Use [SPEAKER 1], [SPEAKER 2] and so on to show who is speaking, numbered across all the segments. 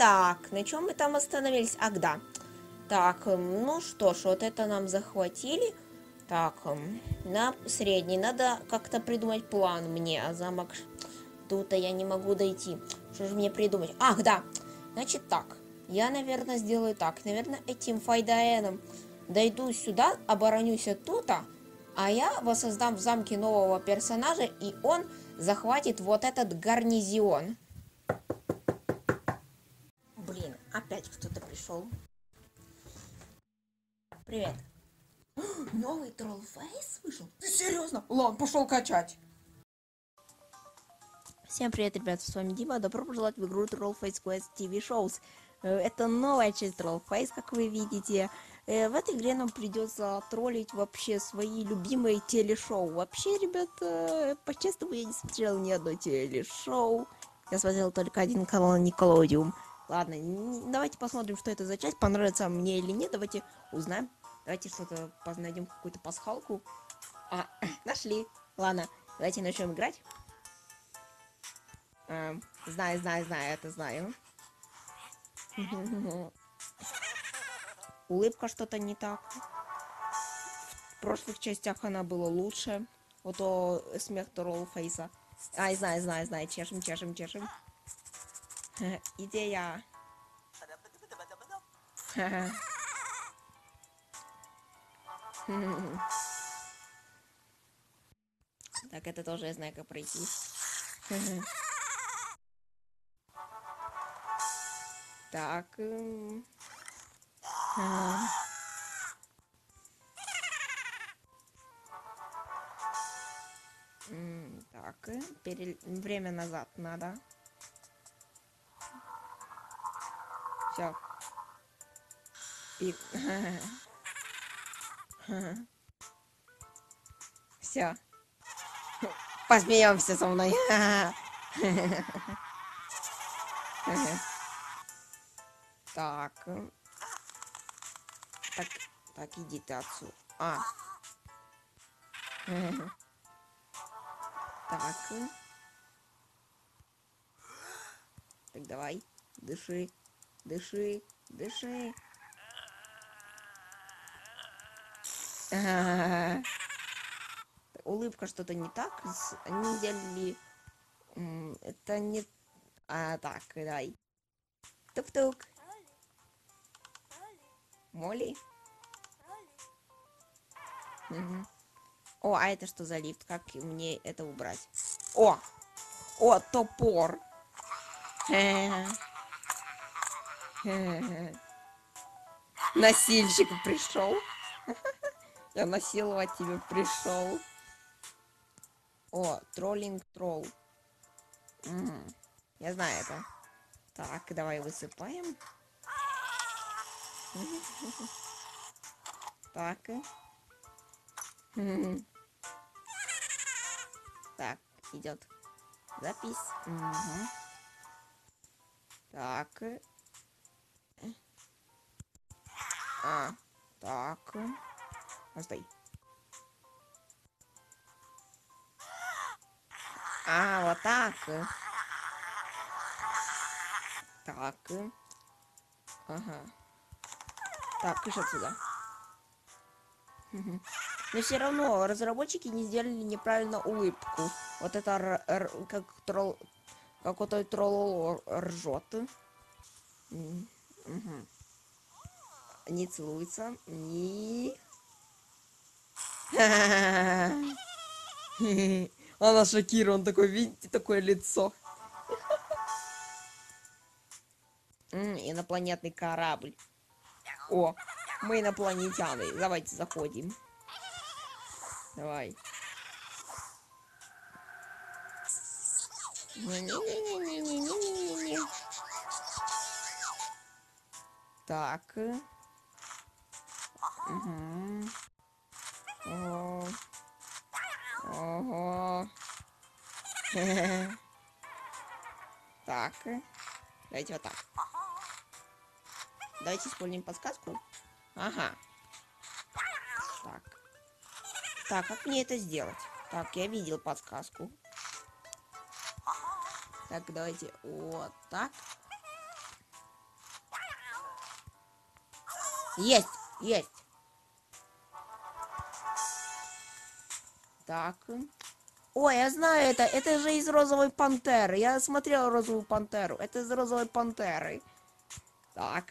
[SPEAKER 1] Так, на чем мы там остановились? Ах, да. Так, эм, ну что ж, вот это нам захватили. Так, эм, на средний. Надо как-то придумать план мне, а замок... Тут-то я не могу дойти. Что же мне придумать? Ах, да. Значит так. Я, наверное, сделаю так. Наверное, этим Файдаэном дойду сюда, оборонюсь оттуда, а я воссоздам в замке нового персонажа, и он захватит вот этот гарнизион. Блин, опять кто-то пришел. Привет. Новый троллфейс вышел? Ты серьезно? Ладно, пошел качать. Всем привет, ребята, с вами Дима. Добро пожаловать в игру Trollface Quest TV Shows. Э, Это новая часть Trollface, как вы видите. Э, В этой игре нам придется троллить вообще свои любимые телешоу. Вообще, ребята, по-честному, я не смотрел ни одно телешоу. Я смотрел только один канал Николодиум. Ладно, давайте посмотрим, что это за часть, понравится мне или нет. Давайте узнаем. Давайте что-то найдем какую-то пасхалку. А, нашли. Ладно, давайте начнем играть. Эм, знаю, знаю, знаю, это знаю. Улыбка что-то не так. В прошлых частях она была лучше. Вот то смех Фейса. Ай, знаю, знаю, знаю. Чешем, чешем, чешем. Идея. Так, это тоже я знаю, как пройти. Так. Так, э, время назад надо. Все. И... Все. Посмеемся со мной. Так. Так, так, иди ты отсюда. А. Так. Так, давай. Дыши. Дыши. Дыши. Улыбка что-то не так. Они сделали... м, Это не... А, так, давай. Тук-тук. Молли? О, а это что за лифт? Как мне это убрать? О! О, топор! Насильщик пришел. Я насиловать тебя пришел. О, троллинг тролл. Я знаю это. Так, давай высыпаем. Так. Так, идет запись. Мгм. Так. А, так. э. Постой. А, вот так. Так. Ага. Так, кыш отсюда. Но все равно разработчики не сделали неправильно улыбку. Вот это как тролл, как вот тролл ржет. М, не целуются. И... Она шокирована, такой, видите, такое лицо. Инопланетный корабль. О, мы инопланетяны. Давайте заходим. Давай. Так. Угу. Ого. Ого. Так. Давайте вот так. Давайте используем подсказку. Ага. Так. Так, как мне это сделать? Так, я видел подсказку. Так, давайте вот так. Есть, есть. Так. Ой, я знаю это. Это же из розовой пантеры. Я смотрел розовую пантеру. Это из розовой пантеры. Так.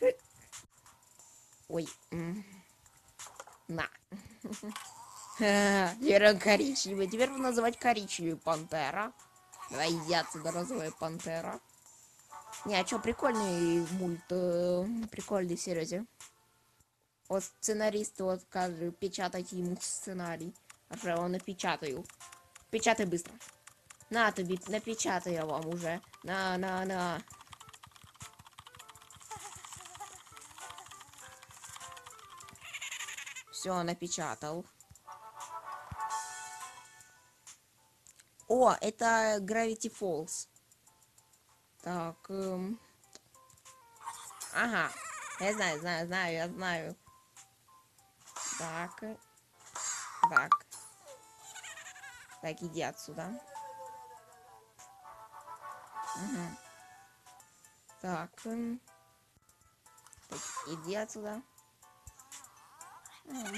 [SPEAKER 1] Ой. На. Теперь он коричневый. Теперь буду называть коричневый пантера. Давай иди отсюда, розовая пантера. Не, а чё, прикольный мульт. Э, прикольный, серьезе. Вот сценарист, вот, кажется, печатать ему сценарий. Уже он напечатаю. Печатай быстро. На, тобі, напечатаю я вам уже. На, на, на. Все, напечатал. О, это Gravity Falls. Так. Эм... Ага. Я знаю, знаю, знаю, я знаю. Так. Так. Так, иди отсюда. Угу. Так. Эм... так. Иди отсюда. Угу.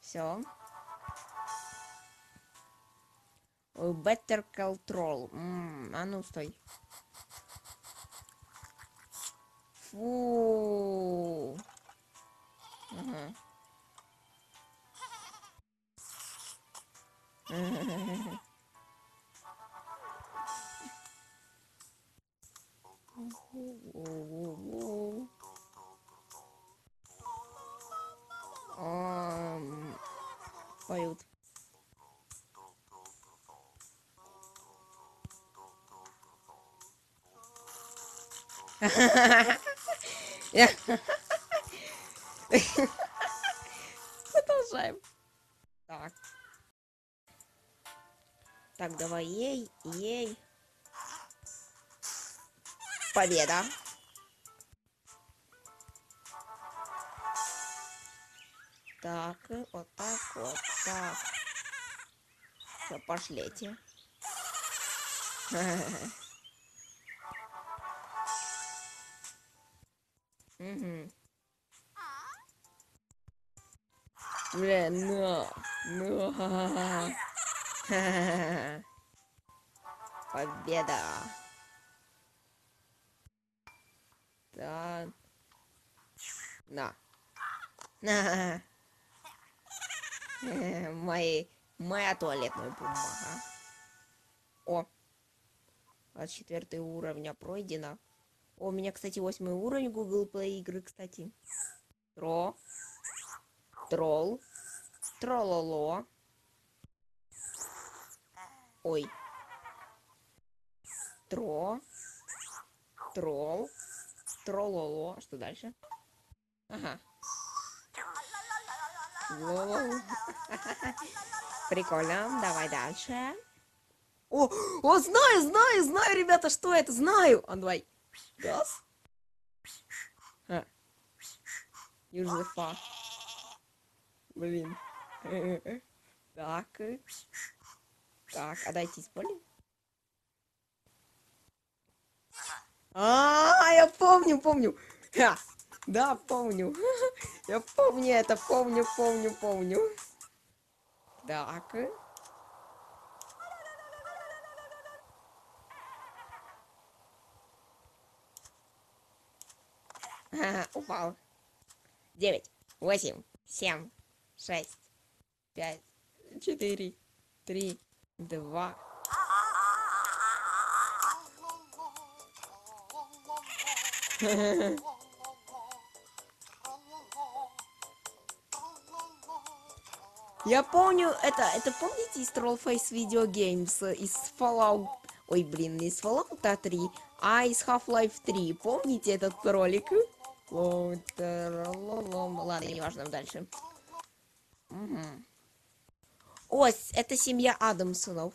[SPEAKER 1] Все. Better Control. М -м, а ну, стой. Фу. Ага. Поют. Продолжаем. Так. Так, давай, ей, ей. Победа. Так, вот так, вот так. Все, пошлите. Угу. Блин, ну, ну, победа. Так. На. На. Мои, моя туалетная бумага. О. А четвертый уровня пройдено. О, у меня, кстати, восьмой уровень Google Play игры, кстати. Тро. Тролл. Трололо. Ой. Тро. Тролл. Трололо. Что дальше? Ага. Прикольно. Давай дальше. О, о, знаю, знаю, знаю, ребята, что это, знаю. А, давай. Газ? А. Южефа. Блин. Так. Так, а дайте исполним. А, я помню, помню. Ха. Да, помню. Я помню это, помню, помню, помню. Так. Ага, упал. Девять, восемь, семь, шесть, пять, четыре, три, два. Я помню, это, это помните из Trollface Video Games, из Fallout, ой, блин, не из Fallout 3, а из Half-Life 3, помните этот ролик? Ладно, не важно, дальше. Угу. Ось, это семья Адамсонов.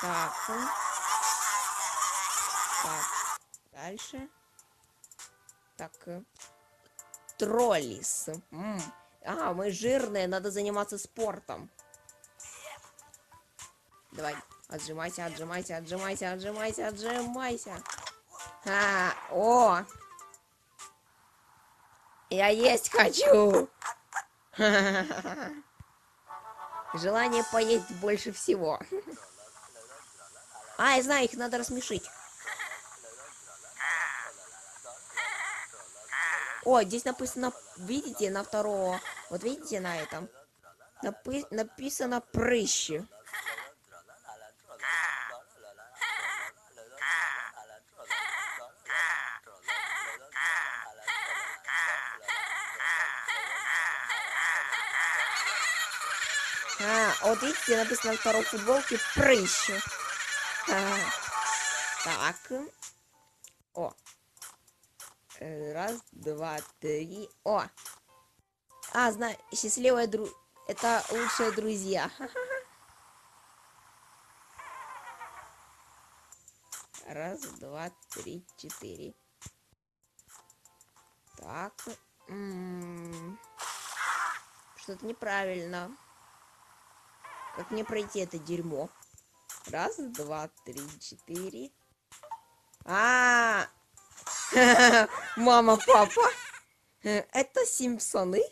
[SPEAKER 1] Так. Так. Дальше. Так. Троллис. М -м. А, мы жирные, надо заниматься спортом. Давай. Отжимайся, отжимайся, отжимайся, отжимайся, отжимайся. А, о! Я есть хочу! Желание поесть больше всего. А, я знаю, их надо рассмешить. О, здесь написано, видите, на второго. Вот видите на этом? Напи написано прыщи. А, вот видите, написано на второй футболке прыщи. А, так. О. Э, раз, два, три. О. А, знаю, счастливая дру... Это лучшие друзья. Раз, два, три, четыре. Так. Что-то неправильно. Как мне пройти это дерьмо? Раз, два, три, четыре. А, мама, папа. Это Симпсоны.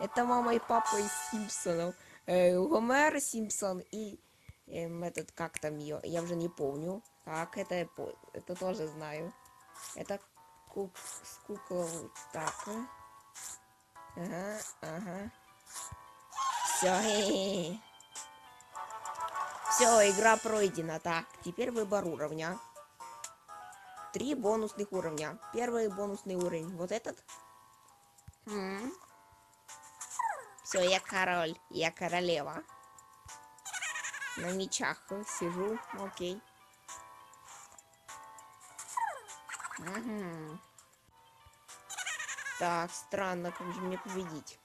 [SPEAKER 1] Это мама и папа из Симпсонов. Э, Гомер Симпсон и эм, этот, как там ее, я уже не помню. Как это, это тоже знаю. Это кук, с куклой. Так. Ага, ага. Все. Все, игра пройдена. Так, теперь выбор уровня. Три бонусных уровня. Первый бонусный уровень. Вот этот. Все, я король. Я королева. На мечах сижу. Окей. Угу. Так, странно, как же мне победить?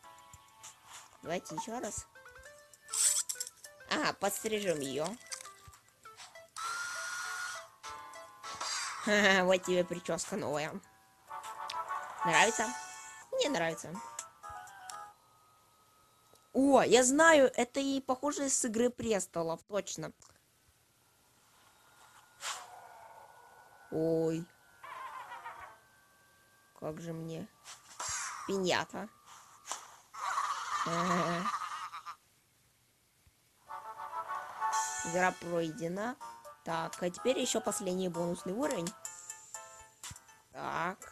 [SPEAKER 1] Давайте еще раз. А, подстрижем ее. Вот тебе прическа новая. Нравится? Мне нравится. О, я знаю, это и похоже с игры престолов, точно. Ой. Как же мне. Пинята. Игра пройдена. Так, а теперь еще последний бонусный уровень. Так.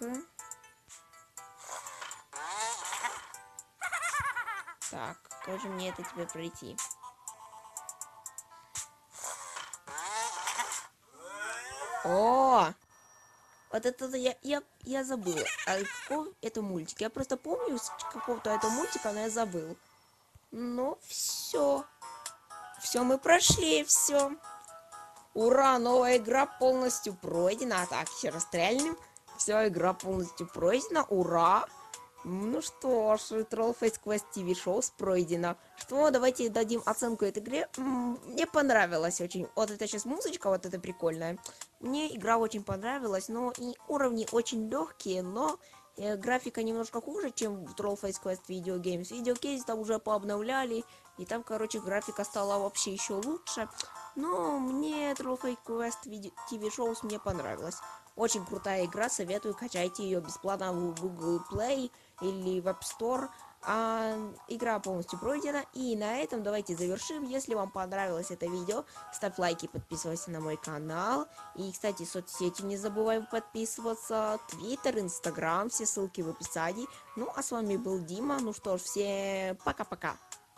[SPEAKER 1] Так, как же мне это тебе пройти? О! Вот это я, я, я забыл. А какой это мультик? Я просто помню с какого-то этого мультика, но я забыл. Ну, все. Все, мы прошли, все. Ура, новая игра полностью пройдена. А так, раз стрельнем. Все, игра полностью пройдена. Ура! Ну что ж, Trollface Quest TV Shows пройдено. Что, давайте дадим оценку этой игре. Мне понравилось очень. Вот это сейчас музычка, вот это прикольная. Мне игра очень понравилась, но и уровни очень легкие, но графика немножко хуже, чем в Trollface Quest Video Games. Video Games там уже пообновляли, и там, короче, графика стала вообще еще лучше. Но мне Trollface Quest TV Shows мне понравилась. Очень крутая игра, советую, качайте ее бесплатно в Google Play или в App Store. А, игра полностью пройдена. И на этом давайте завершим. Если вам понравилось это видео, ставь лайки, подписывайся на мой канал. И, кстати, соцсети не забываем подписываться. Твиттер, Инстаграм, все ссылки в описании. Ну, а с вами был Дима. Ну что ж, всем пока-пока.